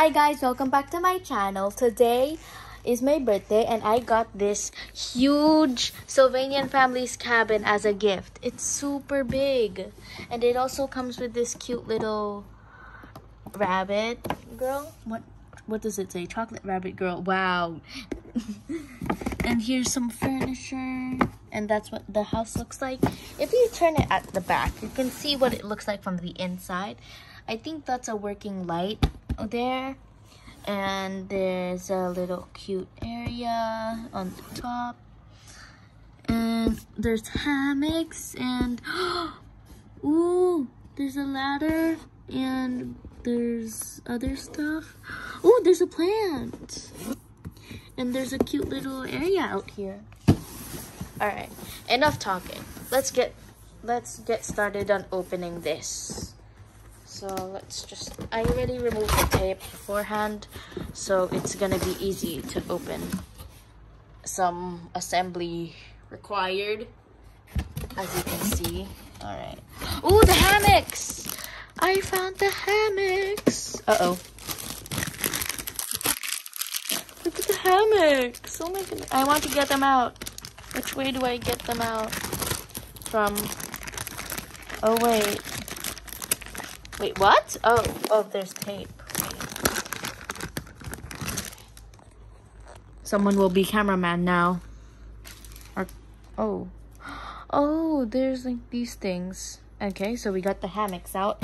Hi guys, welcome back to my channel. Today is my birthday and I got this huge Sylvanian Families cabin as a gift. It's super big. And it also comes with this cute little rabbit girl. What what does it say? Chocolate rabbit girl. Wow. and here's some furniture and that's what the house looks like. If you turn it at the back, you can see what it looks like from the inside. I think that's a working light Oh, there. And there's a little cute area on the top. And there's hammocks and ooh there's a ladder and there's other stuff. Oh there's a plant. And there's a cute little area out here. All right enough talking. Let's get let's get started on opening this so let's just, I already removed the tape beforehand, so it's gonna be easy to open. Some assembly required, as you can see. All right. Oh, the hammocks! I found the hammocks. Uh-oh. Look at the hammocks. Oh my goodness. I want to get them out. Which way do I get them out? From, oh wait. Wait, what? Oh, oh, there's tape. Someone will be cameraman now. Or, oh. Oh, there's like these things. Okay, so we got the hammocks out.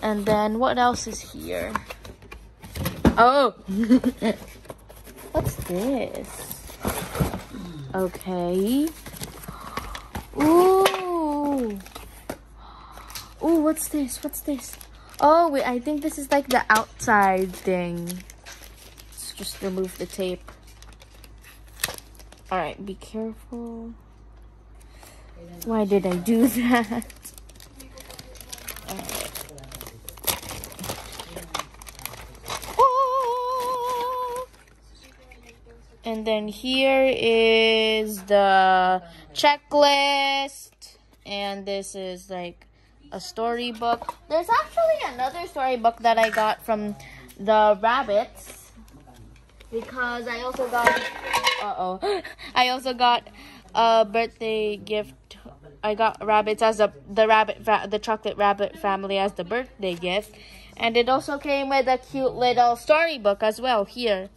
And then what else is here? Oh! What's this? Okay. Ooh! Oh, what's this? What's this? Oh, wait, I think this is like the outside thing. Let's just remove the tape. Alright, be careful. Why did I do that? And then here is the checklist. And this is like a storybook. There's actually another storybook that I got from the rabbits because I also got uh oh I also got a birthday gift. I got rabbits as a the rabbit the chocolate rabbit family as the birthday gift, and it also came with a cute little storybook as well here.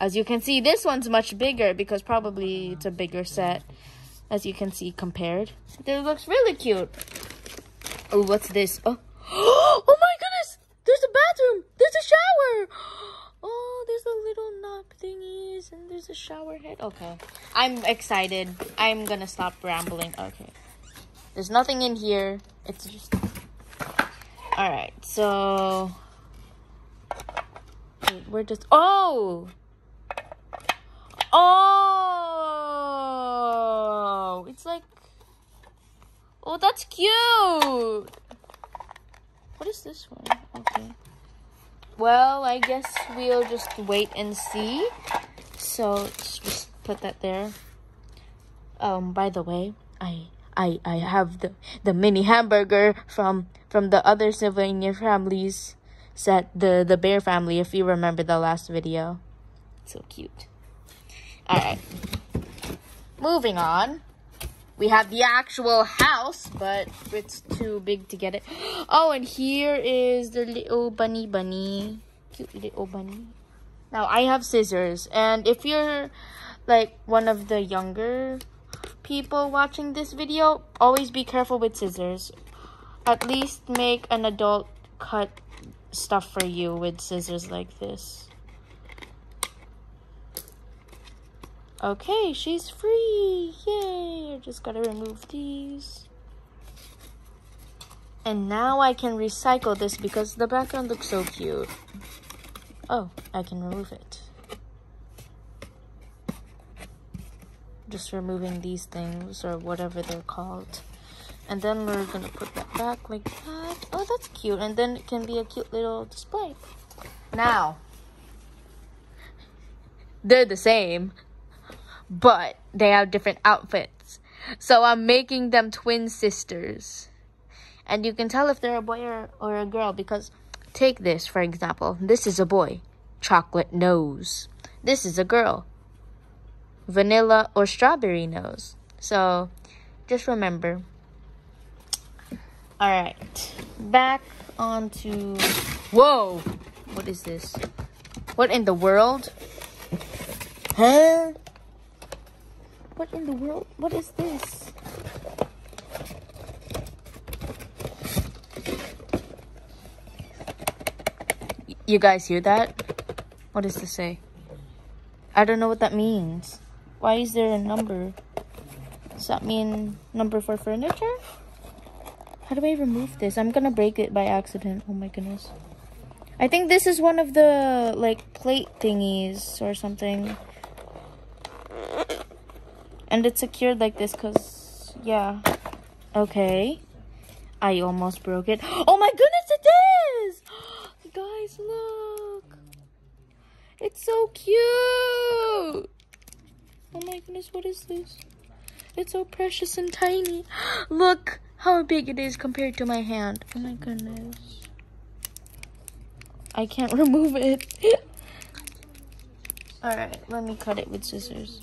As you can see, this one's much bigger because probably it's a bigger set. As you can see, compared, it looks really cute. Oh, what's this? Oh, oh my goodness! There's a bathroom! There's a shower! Oh, there's a little knob thingies and there's a shower head. Okay. I'm excited. I'm gonna stop rambling. Okay. There's nothing in here. It's just... Alright, so... We're just... Oh! Oh! It's like Oh, that's cute. What is this one? Okay. Well, I guess we'll just wait and see. So let's just put that there. Um, by the way, I I I have the the mini hamburger from from the other Sylvania families set the the bear family if you remember the last video. So cute. All right. Moving on we have the actual house, but it's too big to get it. Oh, and here is the little bunny bunny. Cute little bunny. Now, I have scissors. And if you're like one of the younger people watching this video, always be careful with scissors. At least make an adult cut stuff for you with scissors like this. Okay, she's free. Yay. I just gotta remove these. And now I can recycle this because the background looks so cute. Oh, I can remove it. Just removing these things or whatever they're called. And then we're gonna put that back like that. Oh, that's cute. And then it can be a cute little display. Now, they're the same but they have different outfits. So I'm making them twin sisters. And you can tell if they're a boy or, or a girl because Take this, for example. This is a boy. Chocolate nose. This is a girl. Vanilla or strawberry nose. So just remember. All right. Back onto. Whoa! What is this? What in the world? Huh? What in the world? What is this? You guys hear that? What does this say? I don't know what that means. Why is there a number? Does that mean number for furniture? How do I remove this? I'm gonna break it by accident. Oh my goodness. I think this is one of the like plate thingies or something. And it's secured like this because, yeah. Okay. I almost broke it. Oh my goodness, it is! Guys, look. It's so cute. Oh my goodness, what is this? It's so precious and tiny. Look how big it is compared to my hand. Oh my goodness. I can't remove it. Alright, let me cut it with scissors.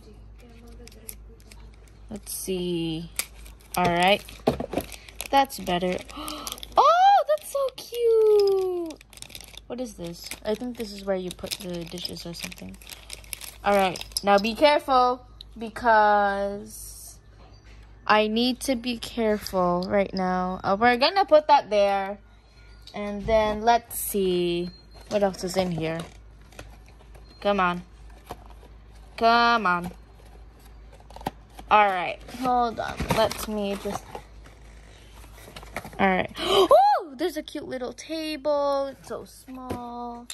Let's see. Alright. That's better. Oh, that's so cute. What is this? I think this is where you put the dishes or something. Alright, now be careful because I need to be careful right now. Uh, we're gonna put that there. And then let's see what else is in here. Come on. Come on. All right, hold on. Let me just. All right. Oh, there's a cute little table. It's so small.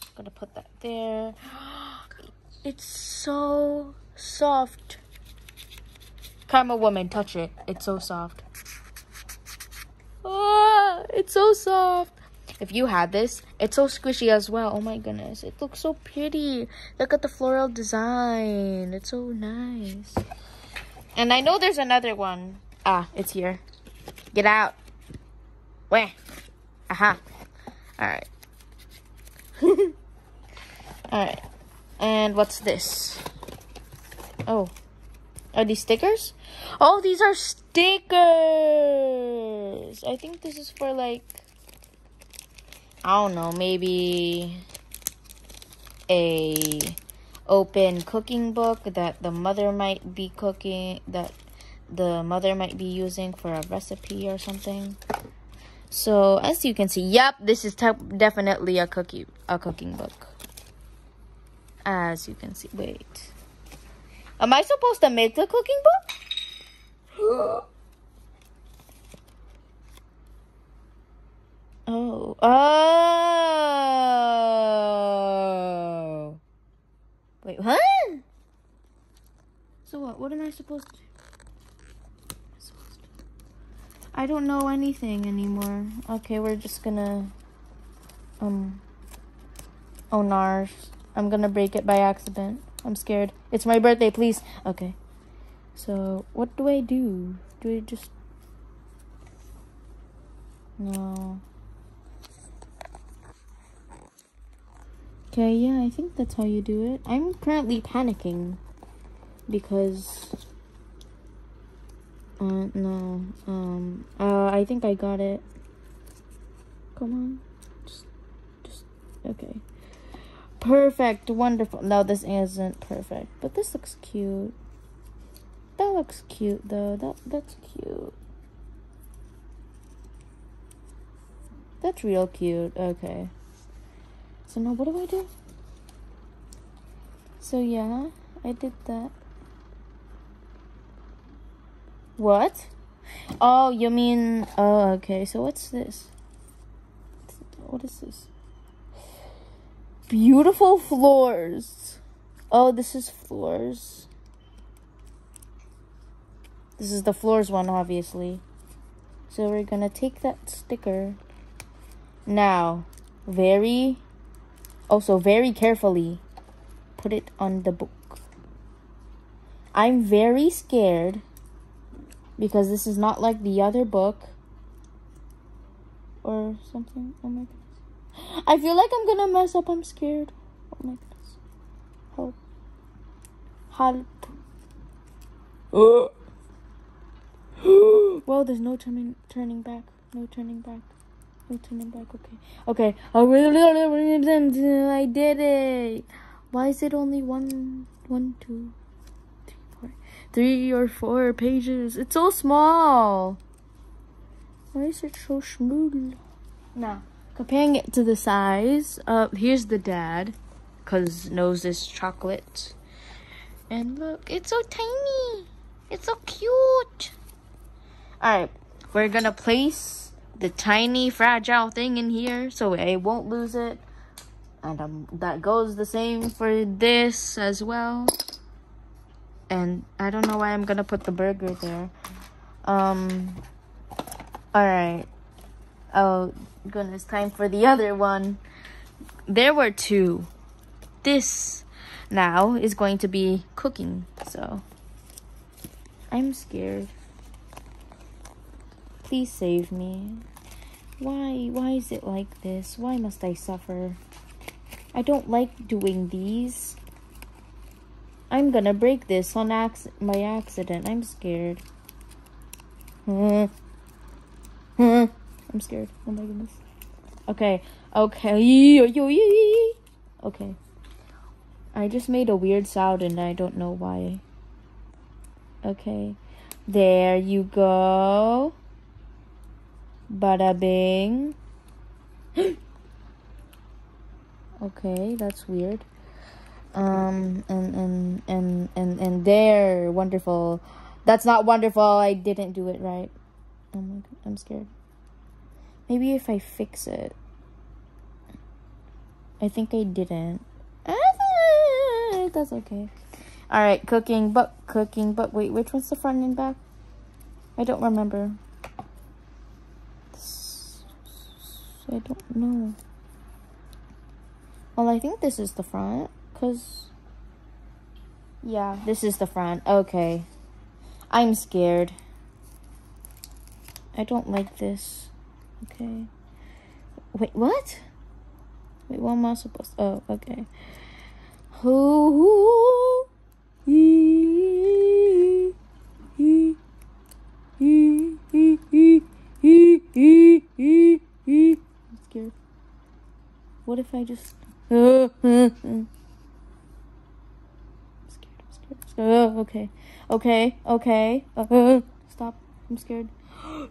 I'm Gonna put that there. It's so soft. Karma woman, touch it. It's so soft. Ah, it's so soft. If you had this, it's so squishy as well. Oh my goodness. It looks so pretty. Look at the floral design. It's so nice. And I know there's another one. Ah, it's here. Get out. Where? Aha. Alright. Alright. And what's this? Oh. Are these stickers? Oh, these are stickers. I think this is for like I don't know, maybe a open cooking book that the mother might be cooking that the mother might be using for a recipe or something. So as you can see, yep, this is definitely a cookie a cooking book. As you can see, wait. Am I supposed to make the cooking book? Oh. Oh. Wait, what? So what? What am I supposed to do? I don't know anything anymore. Okay, we're just gonna um oh nars. I'm gonna break it by accident. I'm scared. It's my birthday, please. Okay. So what do I do? Do I just No. Okay, yeah, I think that's how you do it. I'm currently panicking because uh no. Um uh I think I got it. Come on. Just just okay. Perfect, wonderful. No, this isn't perfect, but this looks cute. That looks cute though. That that's cute. That's real cute. Okay. So now what do I do? So yeah, I did that. What? Oh, you mean, oh, okay. So what's this? What is this? Beautiful floors. Oh, this is floors. This is the floors one, obviously. So we're gonna take that sticker. Now, very also, very carefully put it on the book. I'm very scared because this is not like the other book or something. Oh my goodness. I feel like I'm gonna mess up. I'm scared. Oh my goodness. Help. Help. Uh. Oh. well, there's no turning turning back. No turning back. Back. Okay. Okay. I did it. Why is it only one, one, two, three, four, three or four pages? It's so small. Why is it so small? Now, comparing it to the size, uh, here's the dad, cause nose is chocolate. And look, it's so tiny. It's so cute. Alright, we're gonna place the tiny fragile thing in here so I won't lose it. And um, that goes the same for this as well. And I don't know why I'm gonna put the burger there. Um, alright. Oh, goodness, time for the other one. There were two. This now is going to be cooking, so I'm scared. Please save me. Why? Why is it like this? Why must I suffer? I don't like doing these. I'm gonna break this on acc my accident. I'm scared. I'm scared. Oh my goodness. Okay. Okay. Okay. I just made a weird sound and I don't know why. Okay. There you go. Bada bing. okay, that's weird. Um, and, and, and, and, and there, wonderful. That's not wonderful. I didn't do it right. Oh my god, I'm scared. Maybe if I fix it. I think I didn't. That's okay. Alright, cooking, but cooking, but wait, which one's the front and back? I don't remember. I don't know. Well, I think this is the front, because... Yeah, this is the front. Okay. I'm scared. I don't like this. Okay. Wait, what? Wait, what am I supposed to... Oh, okay. Ooh, ee, ee, ee, ee, ee, ee, ee. What if I just... Uh, uh, uh. I'm scared, I'm scared, I'm scared. Oh, okay. Okay, okay. Uh, stop. I'm scared.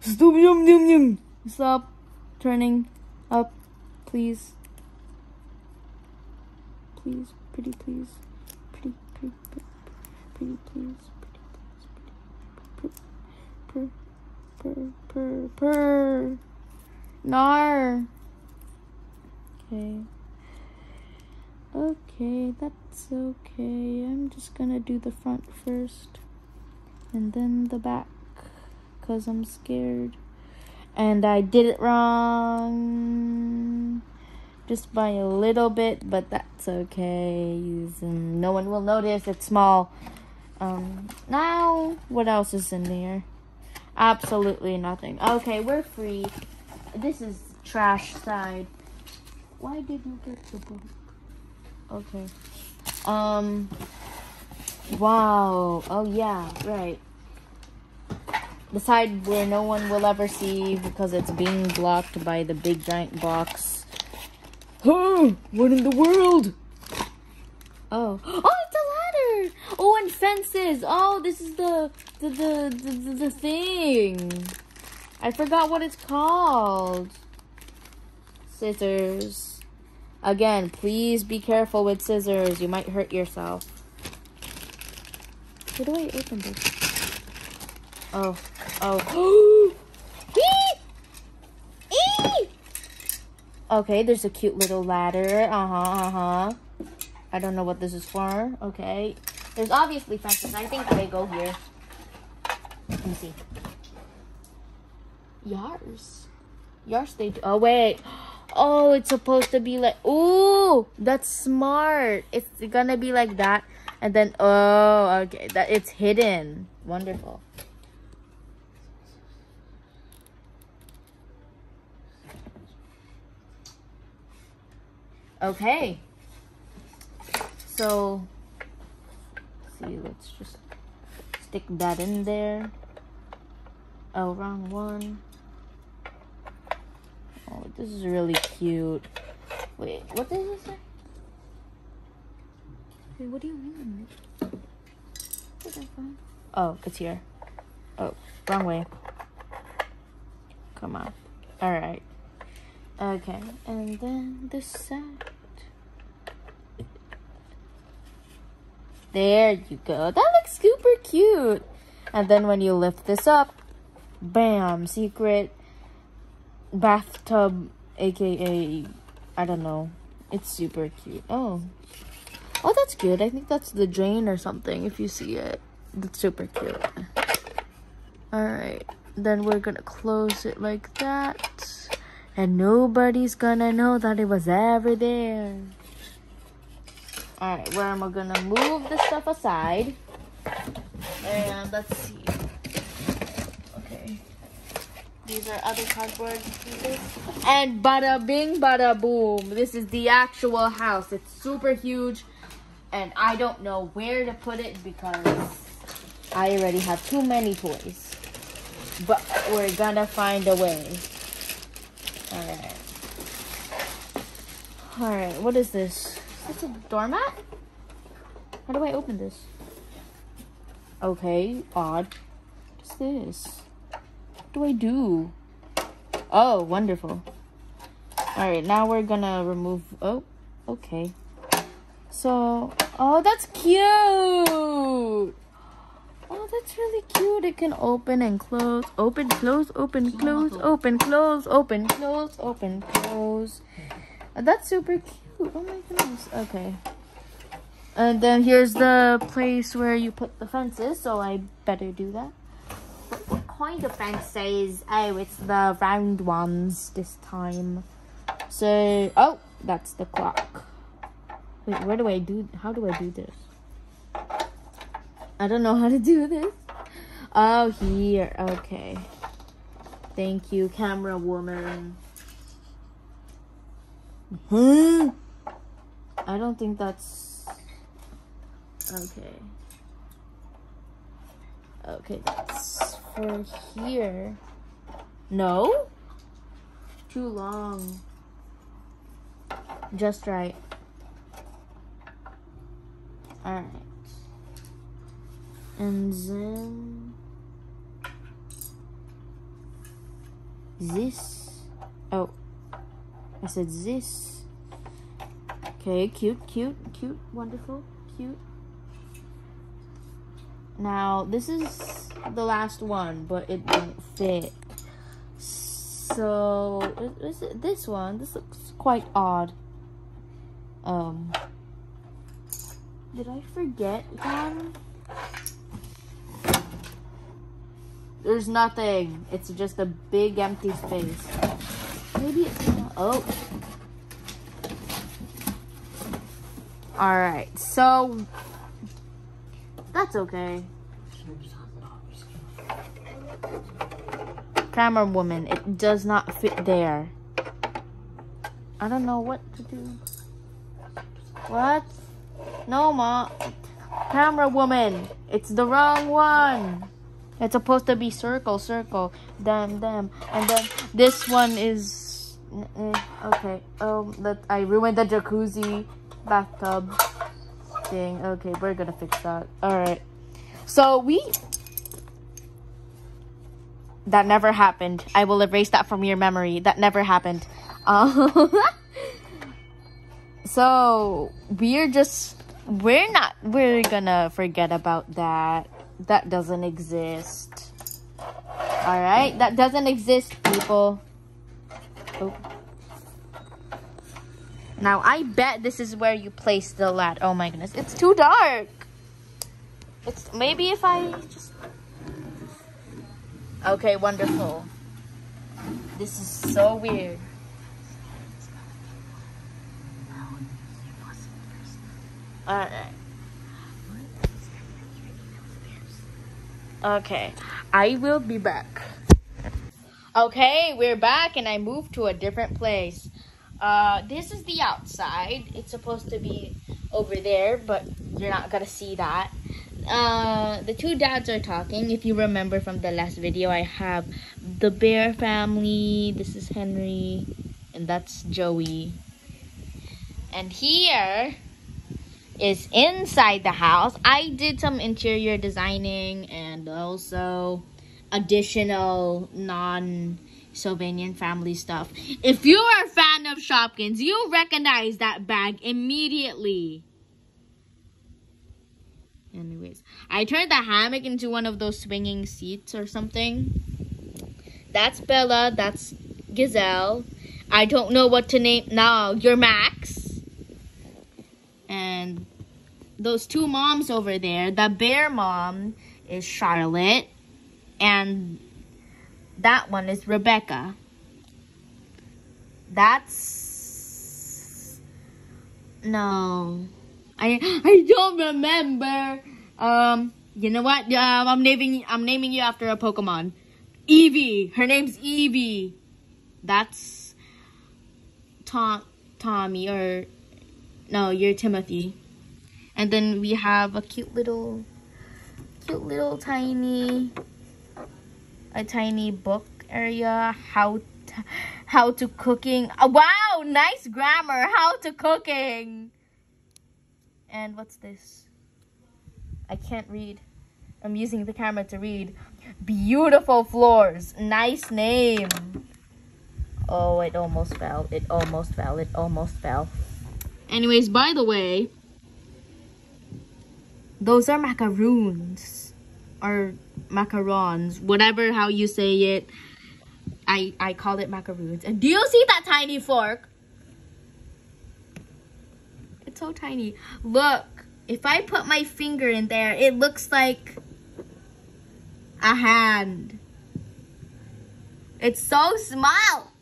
Stop, yum, yum, yum. Stop turning up, please. Please, pretty please. Pretty, pretty, pretty, pretty please. Pretty please. Pretty, purr, purr, purr, purr. Nar. Okay. Okay, that's okay. I'm just gonna do the front first. And then the back. Because I'm scared. And I did it wrong. Just by a little bit, but that's okay. No one will notice. It's small. Um, now, what else is in there? Absolutely nothing. Okay, we're free. This is trash side. Why did you get the book? Okay. Um. Wow. Oh, yeah. Right. The side where no one will ever see because it's being blocked by the big giant box. Oh, what in the world? Oh. Oh, it's a ladder! Oh, and fences! Oh, this is the, the, the, the, the, the thing. I forgot what it's called. Scissors. Again, please be careful with scissors. You might hurt yourself. How do I open this? Oh. Oh. okay, there's a cute little ladder. Uh-huh, uh-huh. I don't know what this is for. Okay. There's obviously fences. I think they go here. Let me see. Yars. Yars they do. Oh, wait. Oh, it's supposed to be like, oh, that's smart. It's gonna be like that. And then, oh, okay, that it's hidden. Wonderful. Okay. So, see, let's just stick that in there. Oh, wrong one. This is really cute. Wait, what does it say? Wait, what do you mean? Oh, it's here. Oh, wrong way. Come on. Alright. Okay, and then this side. There you go. That looks super cute. And then when you lift this up, bam, secret bathtub, aka, I don't know. It's super cute. Oh. Oh, that's good. I think that's the drain or something if you see it. That's super cute. Alright. Then we're gonna close it like that. And nobody's gonna know that it was ever there. Alright, where am I gonna move the stuff aside? And let's see. These are other cardboard pieces. And bada bing, bada boom. This is the actual house. It's super huge. And I don't know where to put it because I already have too many toys. But we're gonna find a way. Alright. Alright, what is this? Is this a doormat? How do I open this? Okay, odd. What's this? Do I do? Oh, wonderful. Alright, now we're gonna remove... Oh, okay. So, oh, that's cute! Oh, that's really cute. It can open and close, open, close, open, close, open, close, open, close, open, close. That's super cute. Oh my goodness. Okay. And then here's the place where you put the fences, so I better do that. Kind of fences? Oh, it's the round ones this time. So, oh, that's the clock. Wait, where do I do, how do I do this? I don't know how to do this. Oh, here. Okay. Thank you, camera woman. Hmm. I don't think that's okay. Okay, that's for here. No? Too long. Just right. Alright and then this oh I said this okay cute cute cute wonderful cute now this is the last one but it didn't fit so is it this one this looks quite odd um did I forget one There's nothing. It's just a big empty space. Maybe it's not. Oh. Alright, so that's okay. Camera woman, it does not fit there. I don't know what to do. What? No, ma. Camera woman, it's the wrong one. It's supposed to be circle, circle, damn, damn. And then this one is, okay. Um, I ruined the jacuzzi bathtub thing. Okay, we're gonna fix that. All right. So we, that never happened. I will erase that from your memory. That never happened. Um, so we're just, we're not, we're gonna forget about that that doesn't exist. Alright, that doesn't exist, people. Oh. Now, I bet this is where you place the lat. Oh my goodness, it's too dark. It's maybe if I just... Okay, wonderful. This is so weird. Alright. Okay, I will be back. Okay, we're back and I moved to a different place. Uh, this is the outside. It's supposed to be over there, but you're not gonna see that. Uh, the two dads are talking. If you remember from the last video, I have the bear family. This is Henry, and that's Joey. And here is inside the house. I did some interior designing and also additional non Sylvanian family stuff. If you are a fan of Shopkins, you recognize that bag immediately. Anyways, I turned the hammock into one of those swinging seats or something. That's Bella. That's Gazelle. I don't know what to name. now. you're Max. And those two moms over there, the bear mom is Charlotte. And that one is Rebecca. That's... No. I I don't remember. Um, you know what? Um, I'm naming I'm naming you after a Pokemon. Eevee. Her name's Eevee. That's Tom Tommy or no, you're Timothy. And then we have a cute little cute little tiny a tiny book area how to, how to cooking. Oh, wow, nice grammar. How to cooking. And what's this? I can't read. I'm using the camera to read. Beautiful floors. Nice name. Oh, it almost fell. It almost fell. It almost fell. Anyways, by the way, those are macaroons. Or macarons. Whatever how you say it. I, I call it macaroons. And do you see that tiny fork? It's so tiny. Look, if I put my finger in there, it looks like a hand. It's so small.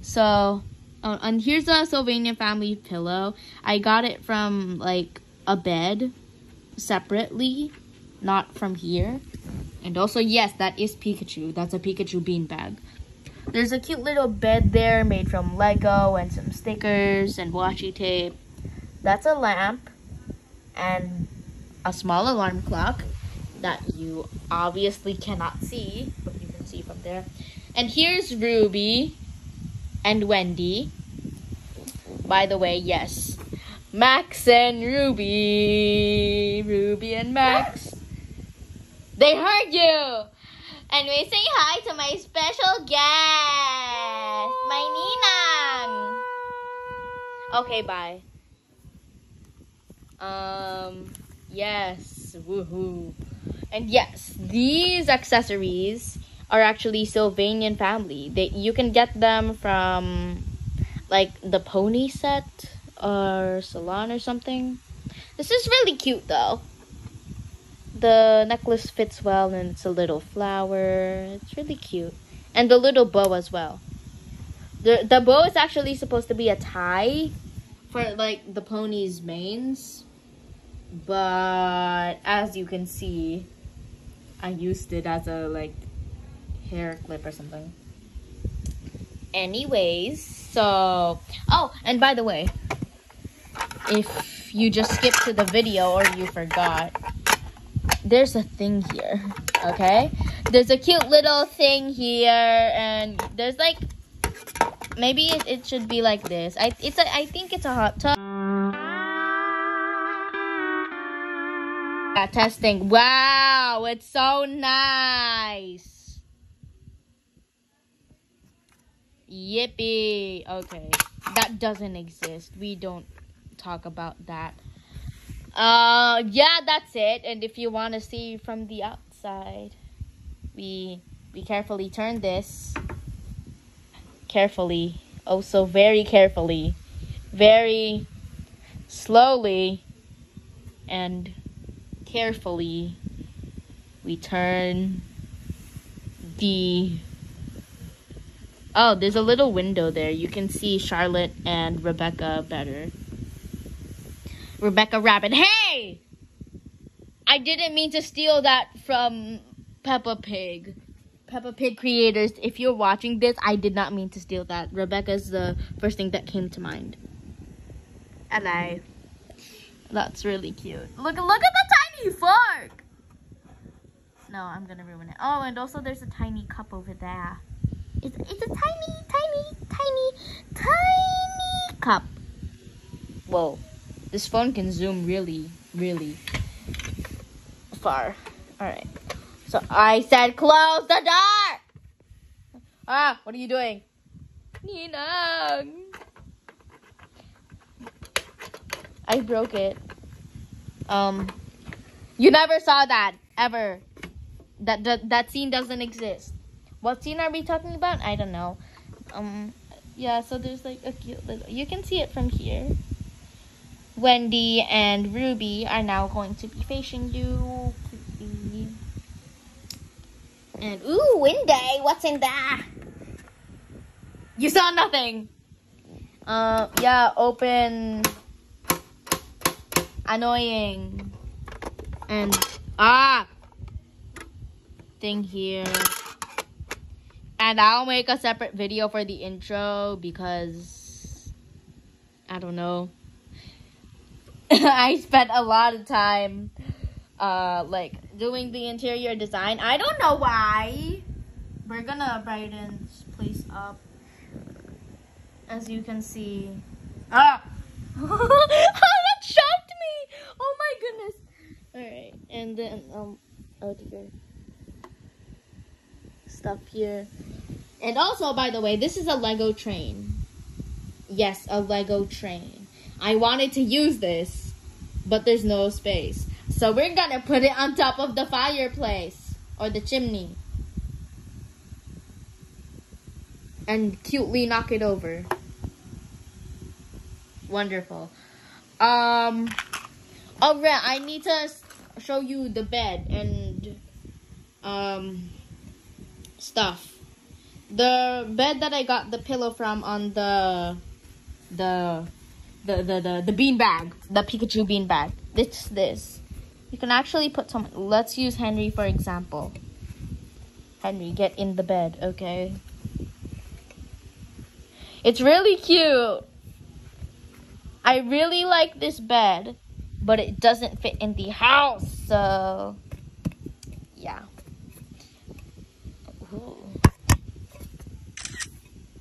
So, oh, and here's a Sylvanian family pillow. I got it from like a bed separately, not from here. And also, yes, that is Pikachu. That's a Pikachu beanbag. There's a cute little bed there made from Lego and some stickers and washi tape. That's a lamp and a small alarm clock that you obviously cannot see, but you can see from there. And here's Ruby and Wendy. By the way, yes, Max and Ruby. Ruby and Max. They heard you! And we say hi to my special guest, my Ninang. Okay, bye. Um, yes, woohoo. And yes, these accessories are actually Sylvanian family. They you can get them from like the pony set or salon or something. This is really cute though. The necklace fits well and it's a little flower. It's really cute. And the little bow as well. The the bow is actually supposed to be a tie for like the pony's manes but as you can see I used it as a like hair clip or something anyways so oh and by the way if you just skipped to the video or you forgot there's a thing here okay there's a cute little thing here and there's like maybe it, it should be like this I it's a, I think it's a hot tub Yeah, testing. Wow, it's so nice. Yippee. Okay, that doesn't exist. We don't talk about that. Uh, yeah, that's it. And if you want to see from the outside, we we carefully turn this. Carefully. Also very carefully. Very slowly. And carefully we turn the oh there's a little window there you can see Charlotte and Rebecca better Rebecca Rabbit hey I didn't mean to steal that from Peppa Pig Peppa Pig creators, if you're watching this, I did not mean to steal that. Rebecca's the first thing that came to mind. Hello. That's really cute. Look, look at the tiny fork. No, I'm gonna ruin it. Oh, and also there's a tiny cup over there. It's, it's a tiny, tiny, tiny, tiny cup. Whoa. This phone can zoom really, really far. Alright. So I said close the door! Ah, what are you doing? Nina! I broke it. Um, you never saw that, ever. That, that, that scene doesn't exist. What scene are we talking about? I don't know. Um, yeah, so there's like a cute little, you can see it from here. Wendy and Ruby are now going to be facing you. And ooh, Wendy, what's in there? You saw nothing. Uh, yeah, open. Annoying. And ah, thing here. And I'll make a separate video for the intro because I don't know. I spent a lot of time uh like doing the interior design. I don't know why. We're gonna brighten this place up. As you can see. Ah! oh, that shocked me! Oh my goodness. Alright, and then, um, oh dear. Stuff here. And also, by the way, this is a Lego train. Yes, a Lego train. I wanted to use this, but there's no space. So we're gonna put it on top of the fireplace or the chimney. And cutely knock it over. Wonderful. Um, alright, I need to show you the bed and um stuff. The bed that I got the pillow from on the the the the the, the bean bag, the Pikachu bean bag. It's this. You can actually put some, let's use Henry for example. Henry, get in the bed, okay? It's really cute. I really like this bed, but it doesn't fit in the house, so yeah. Ooh.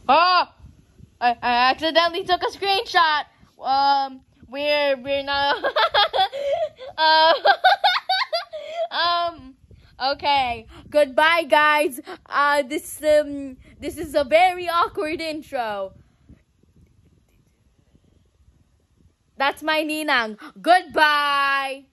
Oh! I, I accidentally took a screenshot. Um, we're we're not uh, um okay. Goodbye guys. Uh this um this is a very awkward intro. That's my ninang. Goodbye